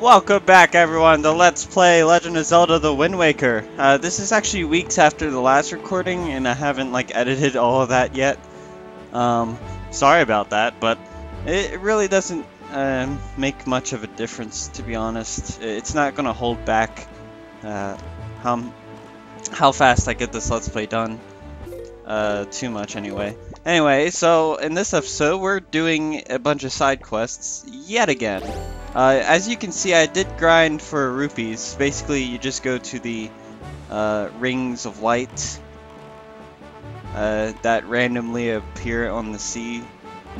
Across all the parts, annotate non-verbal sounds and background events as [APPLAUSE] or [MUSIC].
Welcome back everyone to Let's Play Legend of Zelda The Wind Waker. Uh, this is actually weeks after the last recording and I haven't like edited all of that yet. Um, sorry about that, but it really doesn't um, make much of a difference to be honest. It's not going to hold back uh, how, how fast I get this Let's Play done. Uh, too much anyway. Anyway, so in this episode we're doing a bunch of side quests yet again. Uh, as you can see, I did grind for rupees. Basically, you just go to the uh, rings of light uh, that randomly appear on the sea.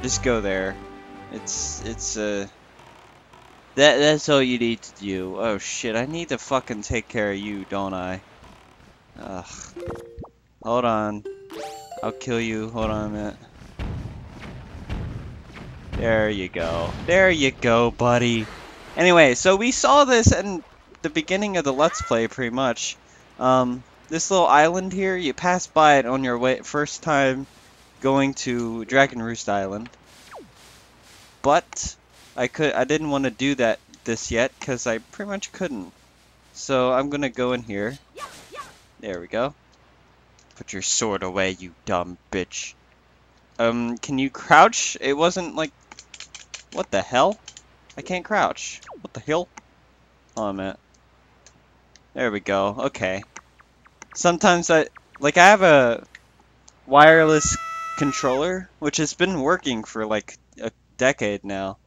Just go there. It's it's uh that that's all you need to do. Oh shit! I need to fucking take care of you, don't I? Ugh. Hold on. I'll kill you. Hold on a minute. There you go. There you go, buddy. Anyway, so we saw this in the beginning of the Let's Play, pretty much. Um, this little island here, you pass by it on your way first time going to Dragon Roost Island. But I could I didn't want to do that this yet because I pretty much couldn't. So I'm gonna go in here. There we go. Put your sword away, you dumb bitch. Um, can you crouch? It wasn't like... What the hell? I can't crouch. What the hell? Oh, minute. There we go. Okay. Sometimes I... Like, I have a wireless controller, which has been working for, like, a decade now.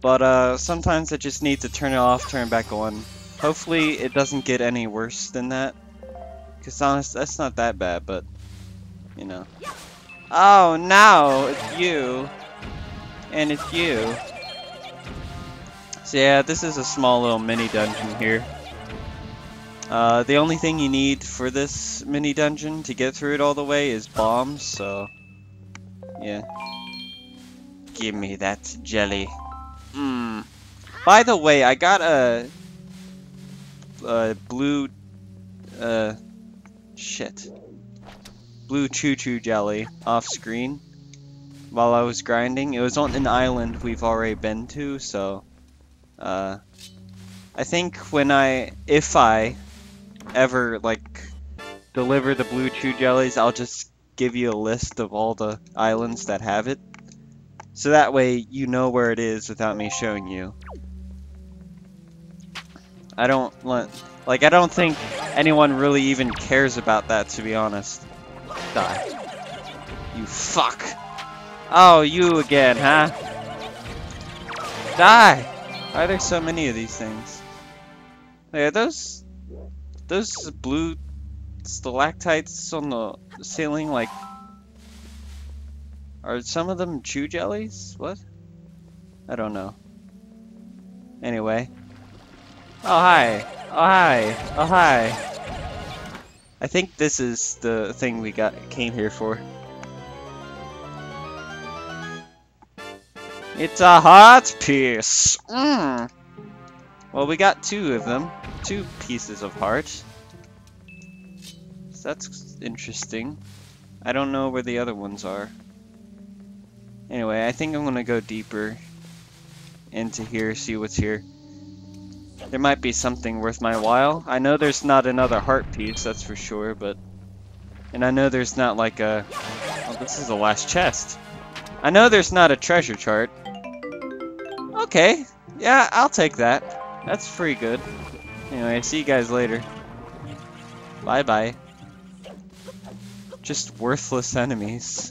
But, uh, sometimes I just need to turn it off, turn it back on. Hopefully it doesn't get any worse than that. Because honest, that's not that bad, but, you know. Oh, no, it's you. And it's you. So yeah, this is a small little mini dungeon here. Uh, the only thing you need for this mini dungeon to get through it all the way is bombs, so... Yeah. Give me that jelly. Mmm. By the way, I got a... a blue... Uh... Shit. Blue ChuChu Jelly off screen while I was grinding. It was on an island we've already been to, so uh, I think when I, if I ever like deliver the Blue Chu Jellies, I'll just give you a list of all the islands that have it. So that way you know where it is without me showing you. I don't want like, I don't think anyone really even cares about that, to be honest. Die. You fuck. Oh, you again, huh? Die! Why are there so many of these things? Yeah, those... Those blue stalactites on the ceiling, like... Are some of them Chu jellies? What? I don't know. Anyway. Oh, hi. Oh hi! Oh hi! I think this is the thing we got came here for. It's a heart piece! Mm. Well, we got two of them. Two pieces of heart. So that's interesting. I don't know where the other ones are. Anyway, I think I'm gonna go deeper into here, see what's here. There might be something worth my while. I know there's not another heart piece, that's for sure, but... And I know there's not like a... Oh, this is the last chest. I know there's not a treasure chart. Okay. Yeah, I'll take that. That's pretty good. Anyway, see you guys later. Bye-bye. Just worthless enemies.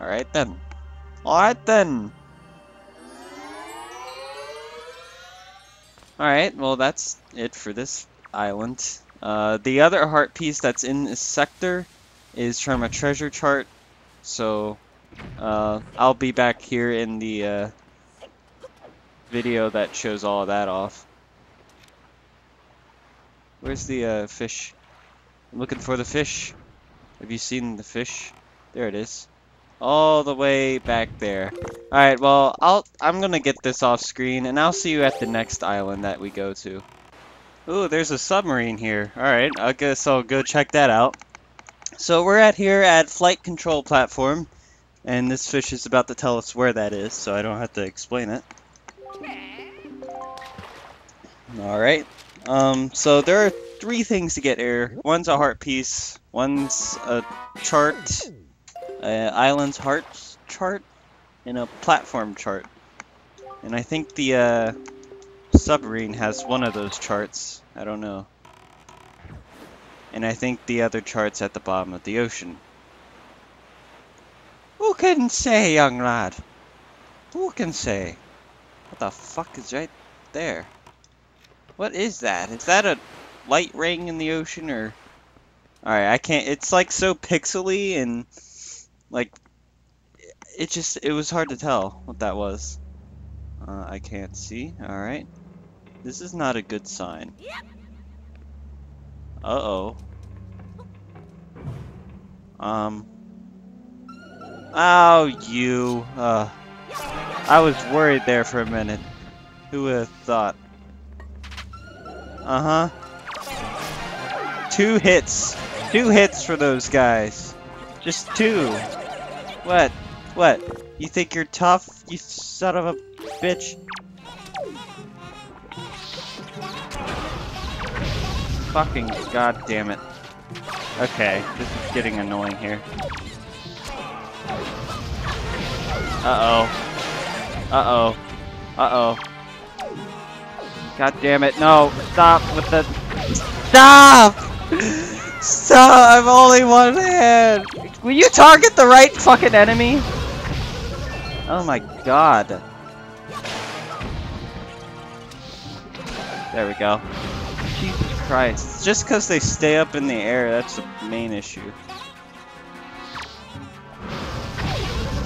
Alright then. Alright then. Alright, well that's it for this island. Uh, the other heart piece that's in this sector is from a treasure chart, so uh, I'll be back here in the uh, video that shows all of that off. Where's the uh, fish? I'm looking for the fish. Have you seen the fish? There it is all the way back there. Alright, well, I'll, I'm gonna get this off screen, and I'll see you at the next island that we go to. Ooh, there's a submarine here. Alright, I guess I'll go check that out. So we're at here at Flight Control Platform. And this fish is about to tell us where that is, so I don't have to explain it. Alright. Um, so there are three things to get here. One's a heart piece, one's a chart, island's heart chart, and a platform chart. And I think the uh, submarine has one of those charts. I don't know. And I think the other chart's at the bottom of the ocean. Can say, young lad? Who can say? What the fuck is right there? What is that? Is that a light ring in the ocean or... Alright, I can't... It's like so pixely and... Like... It just... It was hard to tell what that was. Uh, I can't see. Alright. This is not a good sign. Uh-oh. Um... Oh, you. Uh, I was worried there for a minute. Who would have thought? Uh-huh. Two hits. Two hits for those guys. Just two. What? What? You think you're tough, you son of a bitch? Fucking god damn it. Okay, this is getting annoying here. Uh-oh. Uh-oh. Uh-oh. God damn it, no! Stop with the... Stop! Stop! I'm only one hand! Will you target the right fucking enemy? Oh my god. There we go. Jesus Christ. Just because they stay up in the air, that's the main issue.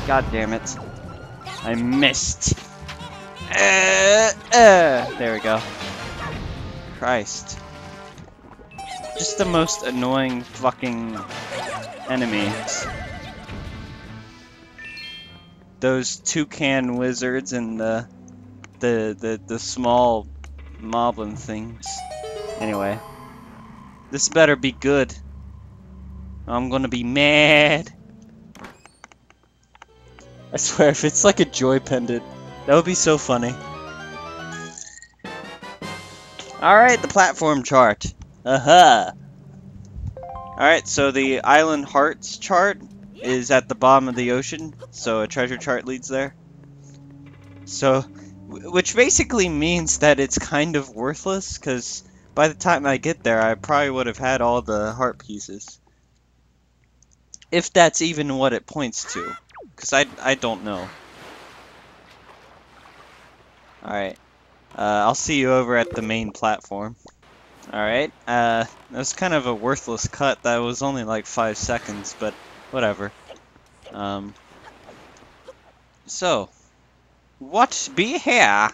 God damn it. I missed. Uh, uh, there we go. Christ. Just the most annoying fucking enemies. Those toucan wizards and the the the, the small moblin things. Anyway. This better be good. I'm gonna be mad. I swear, if it's like a joy pendant, that would be so funny. Alright, the platform chart. Aha! Uh -huh. Alright, so the island hearts chart is at the bottom of the ocean, so a treasure chart leads there. So, which basically means that it's kind of worthless, because by the time I get there, I probably would have had all the heart pieces. If that's even what it points to. Because I, I don't know. Alright. Uh, I'll see you over at the main platform. Alright. Uh, that was kind of a worthless cut. That was only like five seconds, but whatever. Um, so, what be here?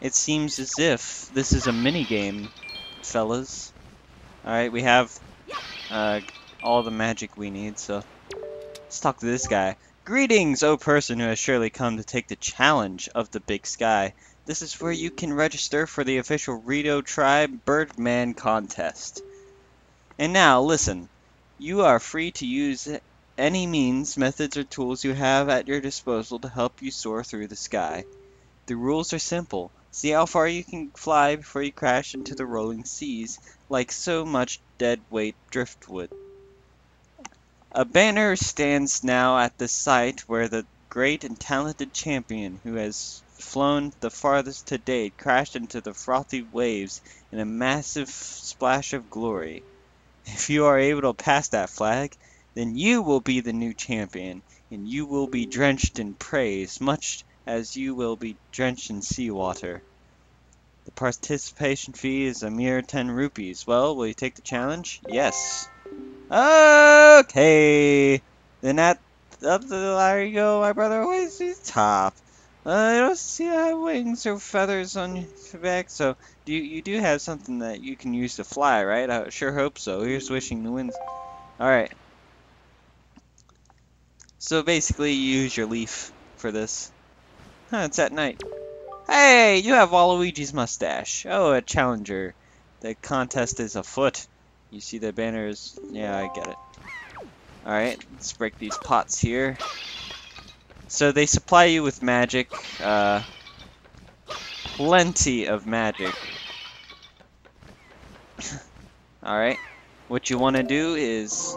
It seems as if this is a mini game, fellas. Alright, we have uh, all the magic we need, so let's talk to this guy. Greetings, O person who has surely come to take the challenge of the big sky. This is where you can register for the official Rito Tribe Birdman contest. And now, listen. You are free to use any means, methods, or tools you have at your disposal to help you soar through the sky. The rules are simple. See how far you can fly before you crash into the rolling seas, like so much dead weight driftwood. A banner stands now at the site where the great and talented champion who has flown the farthest to date crashed into the frothy waves in a massive splash of glory. If you are able to pass that flag, then you will be the new champion, and you will be drenched in praise, much as you will be drenched in seawater. The participation fee is a mere 10 rupees. Well, will you take the challenge? Yes. Okay. Then that up the there you go, my brother always the top. Uh, I don't see how wings or feathers on your back, so do you, you do have something that you can use to fly, right? I sure hope so. Here's wishing the winds. Alright. So basically you use your leaf for this. Huh, it's at night. Hey, you have Waluigi's mustache. Oh, a challenger. The contest is afoot. You see the banners? Yeah, I get it. Alright, let's break these pots here. So they supply you with magic, uh, plenty of magic. [LAUGHS] Alright, what you want to do is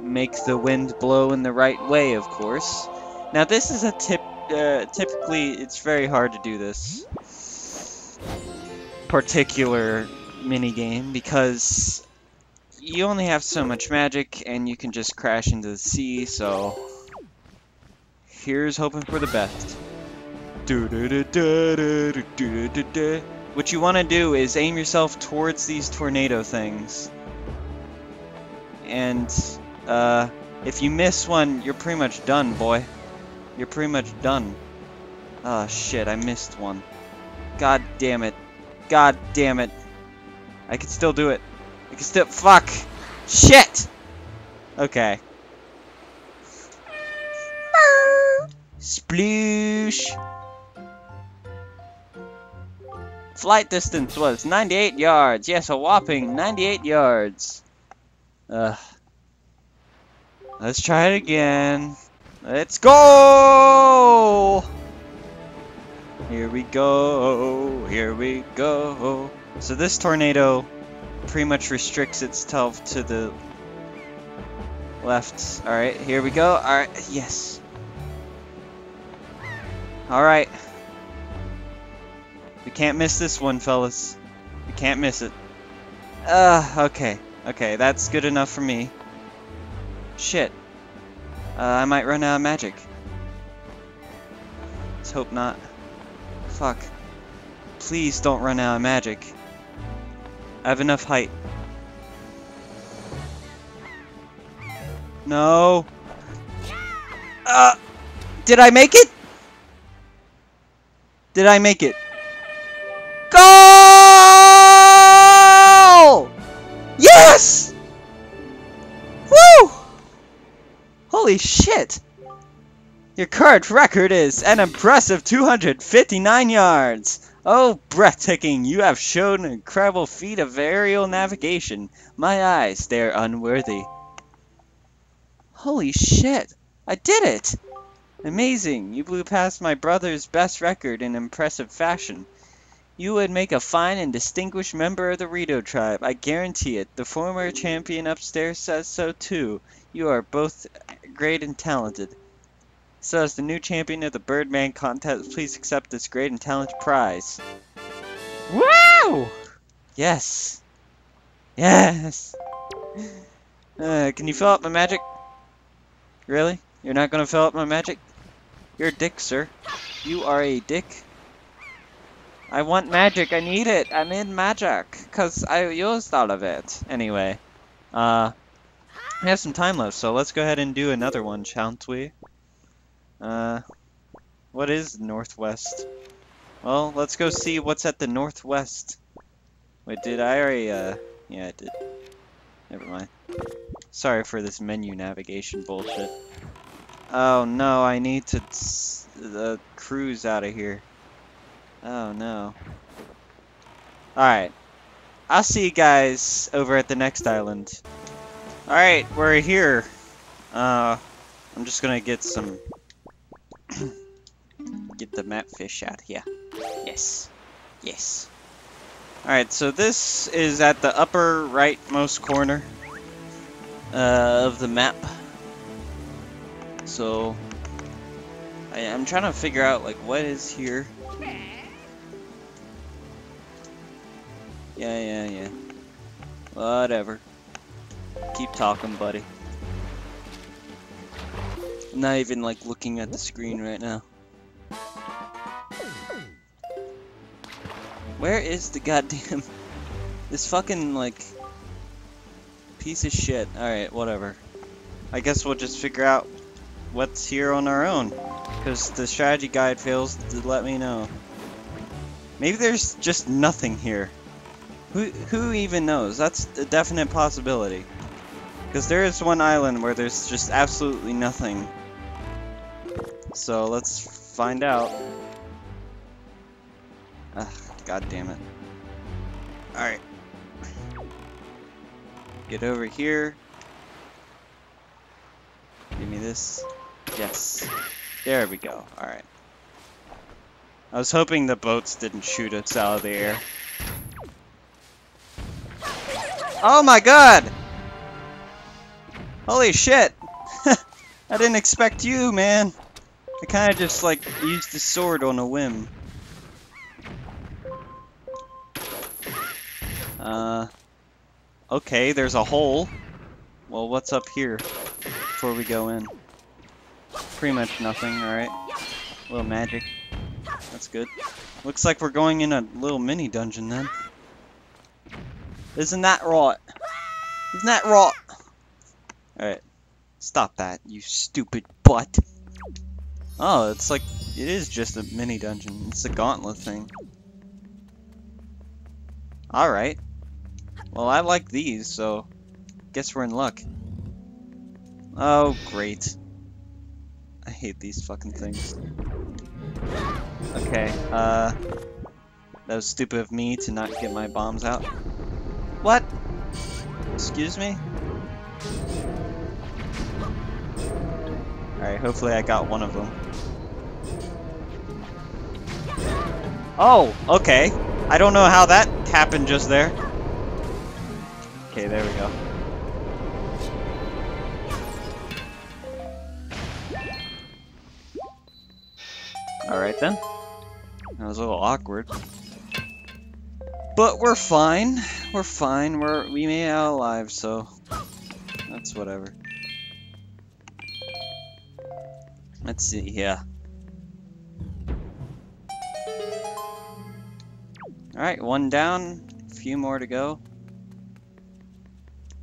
make the wind blow in the right way, of course. Now this is a tip, uh, typically it's very hard to do this particular mini game because you only have so much magic and you can just crash into the sea, so here's hoping for the best. What you want to do is aim yourself towards these tornado things. And uh, if you miss one, you're pretty much done, boy. You're pretty much done. Oh shit, I missed one. God damn it. God damn it. I can still do it. I can still- fuck! Shit! Okay. Sploosh! Flight distance was 98 yards. Yes, a whopping 98 yards. Ugh. Let's try it again. Let's go! Here we go, here we go. So this tornado pretty much restricts itself to the left. Alright, here we go. Alright, yes. Alright. We can't miss this one, fellas. We can't miss it. Uh, okay. Okay, that's good enough for me. Shit. Uh, I might run out of magic. Let's hope not. Fuck. Please don't run out of magic. I have enough height. No. Uh, did I make it? Did I make it? Goal! Yes! Woo! Holy shit! Your current record is an impressive 259 yards! Oh, breathtaking! You have shown an incredible feat of aerial navigation. My eyes, they are unworthy. Holy shit! I did it! Amazing! You blew past my brother's best record in impressive fashion. You would make a fine and distinguished member of the Rito tribe. I guarantee it. The former champion upstairs says so too. You are both great and talented. So as the new champion of the Birdman contest, please accept this great and talented prize. Wow! Yes. Yes. Uh, can you fill up my magic? Really? You're not gonna fill up my magic? You're a dick, sir. You are a dick. I want magic. I need it. I need magic. Because I used all of it. Anyway. Uh, we have some time left, so let's go ahead and do another one, shan't we? Uh, what is northwest? Well, let's go see what's at the northwest. Wait, did I already, uh, yeah, I did. Never mind. Sorry for this menu navigation bullshit. Oh no, I need to uh, cruise out of here. Oh no. Alright. I'll see you guys over at the next island. Alright, we're here. Uh, I'm just gonna get some... [COUGHS] get the map fish out here. Yes. Yes. Alright, so this is at the upper rightmost corner uh, of the map. So, I, I'm trying to figure out, like, what is here. Yeah, yeah, yeah. Whatever. Keep talking, buddy. Not even, like, looking at the screen right now. Where is the goddamn... [LAUGHS] This fucking, like... Piece of shit. Alright, whatever. I guess we'll just figure out what's here on our own. Because the strategy guide fails to let me know. Maybe there's just nothing here. Who, who even knows? That's a definite possibility. Because there is one island where there's just absolutely nothing. So let's find out. Ugh, God damn it. Alright. Get over here. Give me this. Yes. There we go. Alright. I was hoping the boats didn't shoot us out of the air. Oh my god! Holy shit! [LAUGHS] I didn't expect you, man! I kinda just, like, used the sword on a whim. Uh... Okay, there's a hole. Well, what's up here before we go in? Pretty much nothing, alright. A little magic. That's good. Looks like we're going in a little mini dungeon then. Isn't that right? Isn't that right? Alright. Stop that, you stupid butt. Oh, it's like, it is just a mini dungeon. It's a gauntlet thing. Alright. Well, I like these, so guess we're in luck. Oh, great. I hate these fucking things. Okay, uh... That was stupid of me to not get my bombs out. What? Excuse me? Alright, hopefully I got one of them. Oh, okay. I don't know how that happened just there. Okay, there we go. Alright then. That was a little awkward. But we're fine. We're fine. We're we made it out alive, so that's whatever. Let's see, yeah. Alright, one down, a few more to go.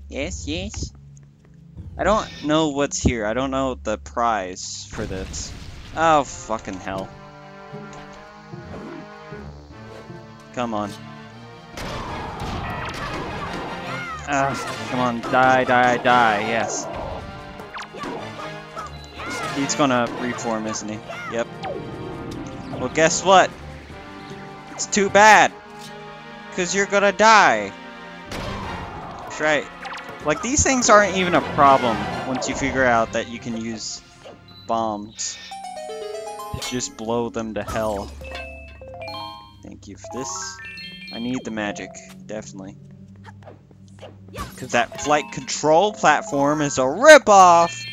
Yes, yes. I don't know what's here. I don't know the prize for this. Oh, fucking hell. Come on. Ah, come on, die, die, die, yes. He's gonna reform, isn't he? Yep. Well, guess what? It's too bad. Because you're gonna die. That's right. Like, these things aren't even a problem once you figure out that you can use bombs just blow them to hell. Thank you for this. I need the magic, definitely. Because that flight control platform is a ripoff!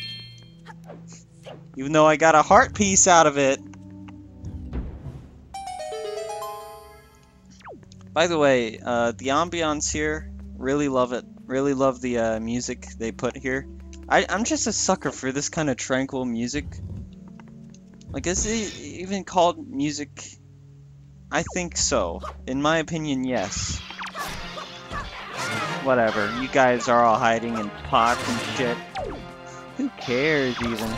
Even though I got a heart piece out of it. By the way, uh, the ambiance here, really love it. Really love the uh, music they put here. I, I'm just a sucker for this kind of tranquil music. Like, is it even called music? I think so. In my opinion, yes. Whatever. You guys are all hiding in pots and shit. Who cares, even?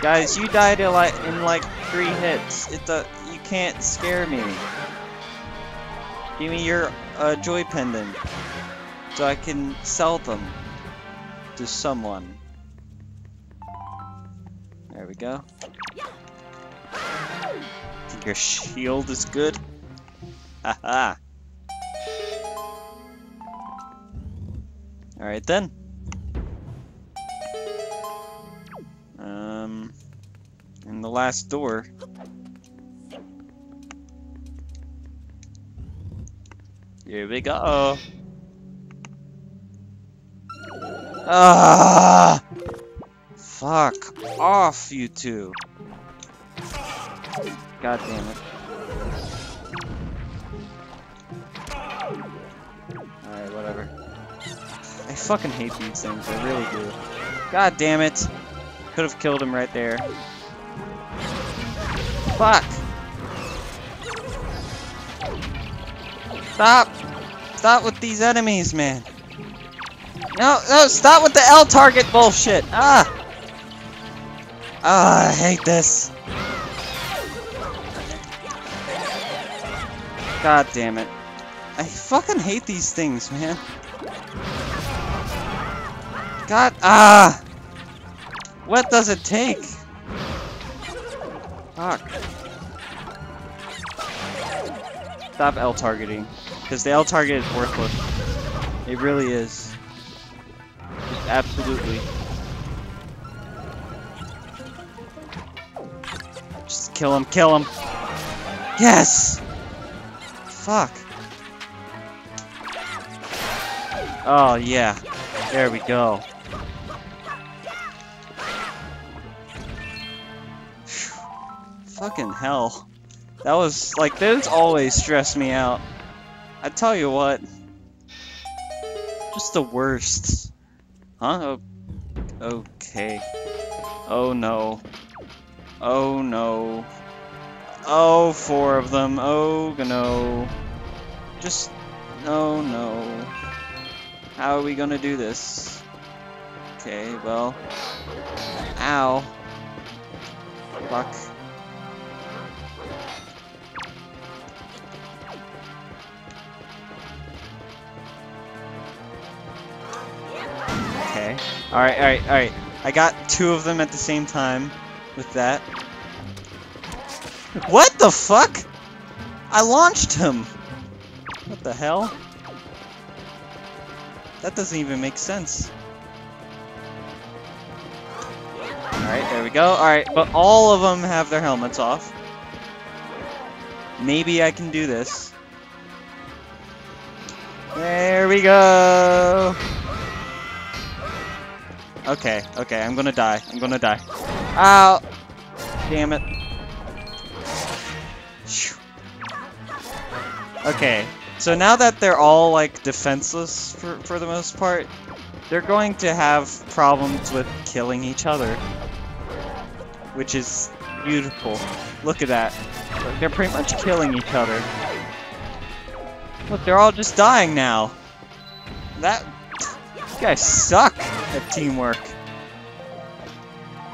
Guys, you died in like, in like three hits. It, you can't scare me. Give me your uh, joy pendant so I can sell them to someone. There we go. Think your shield is good? Haha. Alright then. And the last door. Here we go. Ah! Fuck off, you two. God damn it. Alright, whatever. I fucking hate these things, I really do. God damn it. Could have killed him right there. Fuck! Stop! Stop with these enemies, man. No, no, stop with the L target bullshit! Ah! Ah, I hate this. God damn it. I fucking hate these things, man. God, ah! What does it take? Fuck. Stop L targeting. Because the L target is worthless. It really is. absolutely. Just kill him, kill him. Yes! Fuck. Oh, yeah. There we go. Hell. That was, like, those always stress me out. I tell you what. Just the worst. Huh? Oh, okay. Oh no. Oh no. Oh, four of them. Oh no. Just... Oh no. How are we gonna do this? Okay, well... Ow. Fuck. Alright, alright, alright. I got two of them at the same time with that. What the fuck? I launched him! What the hell? That doesn't even make sense. Alright, there we go. Alright, but all of them have their helmets off. Maybe I can do this. There we go! Okay, okay, I'm gonna die. I'm gonna die. Ow! Damn it. Okay, so now that they're all, like, defenseless for, for the most part, they're going to have problems with killing each other. Which is beautiful. Look at that. They're pretty much killing each other. Look, they're all just dying now. That... You guys suck at teamwork.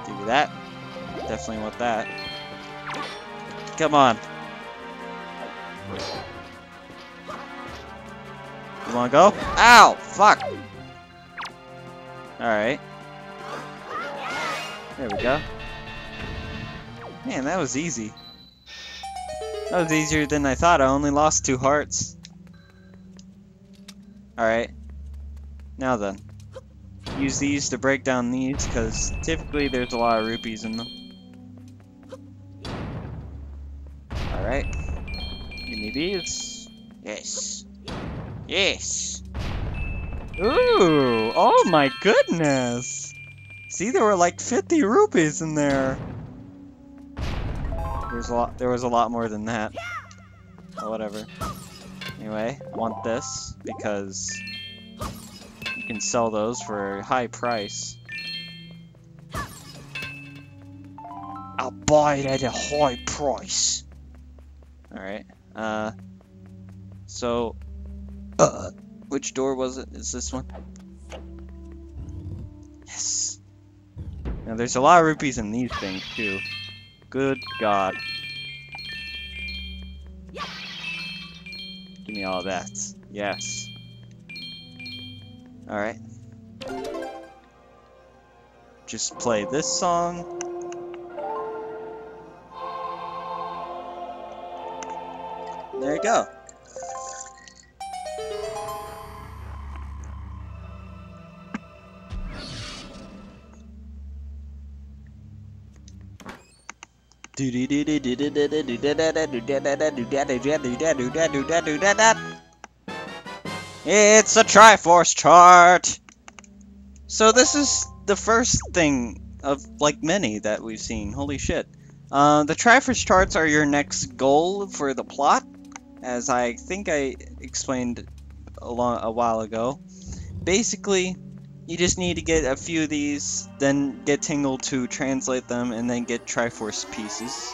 Give you that. Definitely want that. Come on. You wanna go? Ow! Fuck! Alright. There we go. Man, that was easy. That was easier than I thought. I only lost two hearts. Alright. Now then. Use these to break down these, because typically there's a lot of rupees in them. Alright. Give me these. Yes. Yes! Ooh! Oh my goodness! See, there were like 50 rupees in there! There's a lot- there was a lot more than that. But whatever. Anyway, I want this, because can sell those for a high price. I'll buy it at a high price! Alright, uh... So, uh, which door was it? Is this one? Yes. Now there's a lot of rupees in these things too. Good God. Give me all that. Yes. Alright. Just play this song. There you go. It's a Triforce chart! So this is the first thing of, like, many that we've seen. Holy shit. Uh, the Triforce charts are your next goal for the plot, as I think I explained a, long, a while ago. Basically, you just need to get a few of these, then get Tingle to translate them, and then get Triforce pieces.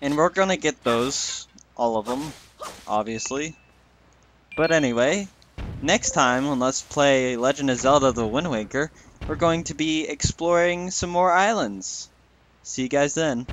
And we're gonna get those, all of them, obviously. But anyway, next time on Let's Play Legend of Zelda The Wind Waker, we're going to be exploring some more islands. See you guys then.